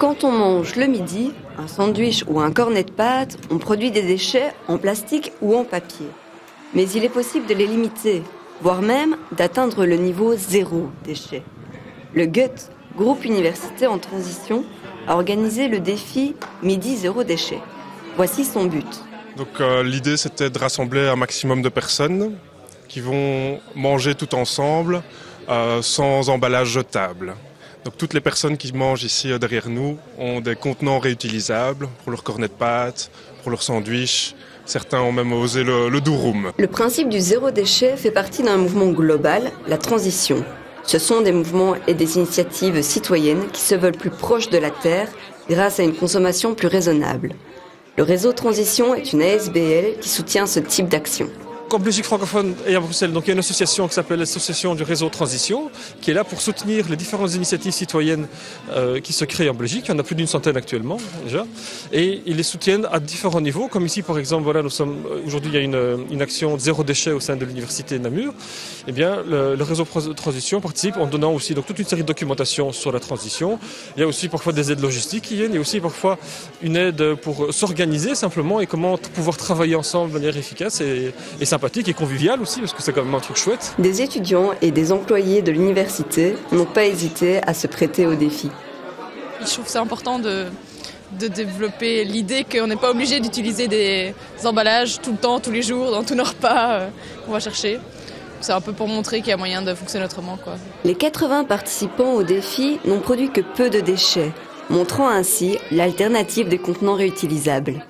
Quand on mange le midi, un sandwich ou un cornet de pâtes, on produit des déchets en plastique ou en papier. Mais il est possible de les limiter, voire même d'atteindre le niveau zéro déchet. Le GUT, groupe université en transition, a organisé le défi Midi zéro déchet. Voici son but. Donc euh, l'idée c'était de rassembler un maximum de personnes qui vont manger tout ensemble euh, sans emballage jetable. Donc toutes les personnes qui mangent ici euh, derrière nous ont des contenants réutilisables pour leur cornet de pâtes, pour leur sandwich. Certains ont même osé le, le durum. Le principe du zéro déchet fait partie d'un mouvement global, la transition. Ce sont des mouvements et des initiatives citoyennes qui se veulent plus proches de la Terre grâce à une consommation plus raisonnable. Le réseau Transition est une ASBL qui soutient ce type d'action en Belgique francophone et à Bruxelles, donc il y a une association qui s'appelle l'Association du réseau Transition, qui est là pour soutenir les différentes initiatives citoyennes euh, qui se créent en Belgique. Il y en a plus d'une centaine actuellement déjà, et ils les soutiennent à différents niveaux. Comme ici, par exemple, voilà, nous sommes aujourd'hui il y a une, une action zéro déchet au sein de l'université Namur. Eh bien, le, réseau Transition participe en donnant aussi donc toute une série de documentation sur la transition. Il y a aussi parfois des aides logistiques qui viennent, il y a aussi parfois une aide pour s'organiser simplement et comment pouvoir travailler ensemble de manière efficace et, et sympathique et convivial aussi, parce que c'est quand même un truc chouette. Des étudiants et des employés de l'université n'ont pas hésité à se prêter au défi. Je trouve c'est important de, de développer l'idée qu'on n'est pas obligé d'utiliser des emballages tout le temps, tous les jours, dans tous nos repas euh, qu'on va chercher. C'est un peu pour montrer qu'il y a moyen de fonctionner autrement. Quoi. Les 80 participants au défi n'ont produit que peu de déchets, montrant ainsi l'alternative des contenants réutilisables.